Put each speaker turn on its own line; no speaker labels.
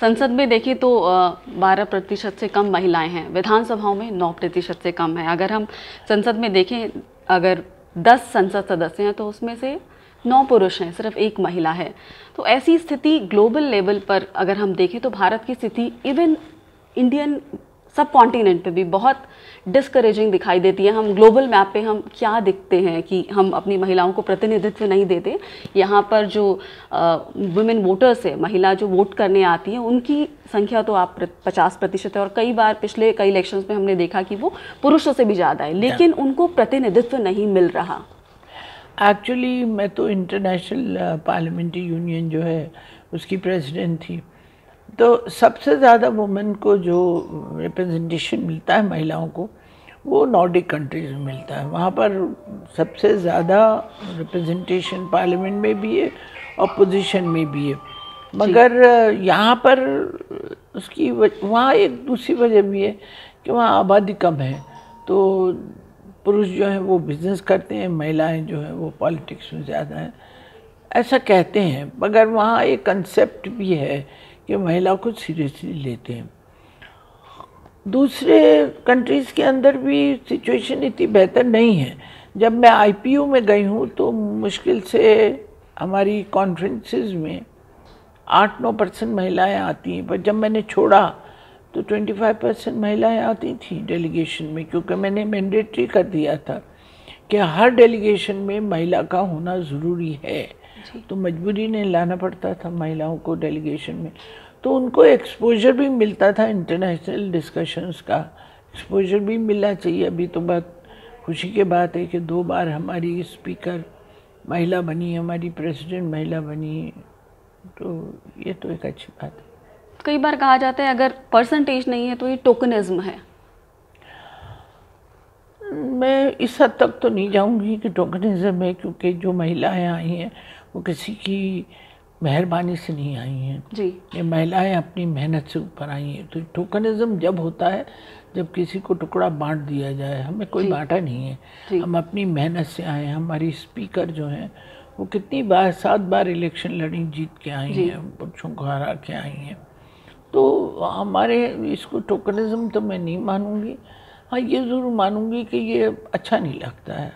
संसद में देखें तो बारह प्रतिशत से कम महिलाएँ हैं। विधानसभाओं में 9 प्रतिशत से कम है। अगर हम संसद में देखें, अगर दस संसद सदस्य हैं तो उसमें से नौ पुरुष हैं, सिर्फ़ एक महिला है। तो ऐसी स्थिति ग्लोबल लेवल पर अगर हम देखें तो भारत की स्थिति इवन इंडियन सब कॉन्टिनेंट पे भी बहुत डिस्करेजिंग दिखाई देती है। हम ग्लोबल मैप पे हम क्या दिखते हैं कि हम अपनी महिलाओं को प्रतिनिधित्व नहीं देते? यहाँ पर जो वुमेन वोटर्स है महिला जो वोट करने आती हैं उनकी संख्या तो आप पचास प्रतिशत है। और कई बार पिछले कई इलेक्शंस में हमने देखा कि वो पुरुषों से भी ज़्यादा है लेकिन उनको प्रतिनिधित्व नहीं मिल रहा।
एक्चुअली मैं तो इंटरनेशनल पार्लियामेंट्री यूनियन जो है उसकी प्रेसिडेंट थी। तो सबसे ज़्यादा वुमेन को जो रिप्रेजेंटेशन मिलता है महिलाओं को, वो नॉर्डिक कंट्रीज़ में मिलता है। वहाँ पर सबसे ज़्यादा रिप्रेजेंटेशन पार्लियामेंट में भी है अपोजिशन में भी है। मगर यहाँ पर उसकी वहाँ एक दूसरी वजह भी है कि वहाँ आबादी कम है। तो पुरुष जो हैं वो बिज़नेस करते हैं, महिलाएँ जो हैं वो पॉलिटिक्स में ज़्यादा हैं। ऐसा कहते हैं, मगर वहाँ एक कंसेप्ट भी है कि महिला को सीरियसली लेते हैं। दूसरे कंट्रीज़ के अंदर भी सिचुएशन इतनी बेहतर नहीं है। जब मैं आईपीयू में गई हूँ तो मुश्किल से हमारी कॉन्फ्रेंसेस में आठ नौ परसेंट महिलाएँ आती हैं। पर जब मैंने छोड़ा तो 25 परसेंट महिलाएँ आती थी डेलीगेशन में, क्योंकि मैंने मैंडेटरी कर दिया था कि हर डेलीगेशन में महिला का होना ज़रूरी है। तो मजबूरी ने लाना पड़ता था महिलाओं को डेलीगेशन में। तो उनको एक्सपोजर भी मिलता था इंटरनेशनल डिस्कशंस का। एक्सपोजर भी मिलना चाहिए। अभी तो बात खुशी की बात है कि दो बार हमारी स्पीकर महिला बनी हमारी प्रेसिडेंट महिला बनी। तो ये तो एक अच्छी बात है।
कई बार कहा जाता है अगर परसेंटेज नहीं है तो ये टोकनिज्म है।
मैं इस हद तक तो नहीं जाऊँगी कि टोकनिज्म है क्योंकि जो महिलाएँ आई हैं वो किसी की मेहरबानी से नहीं आई हैं।
जी।
ये महिलाएँ अपनी मेहनत से ऊपर आई हैं। तो टोकनिज्म जब होता है जब किसी को टुकड़ा बांट दिया जाए हमें कोई बांटा नहीं है। हम अपनी मेहनत से आए हैं हमारी स्पीकर जो हैं वो कितनी बार सात बार इलेक्शन लड़ी जीत के आई हैं पुरुषों को हरा के आई हैं। तो हमारे इसको टोकनिज्म तो मैं नहीं मानूँगी। हाँ ये ज़रूर मानूँगी कि ये अच्छा नहीं लगता है।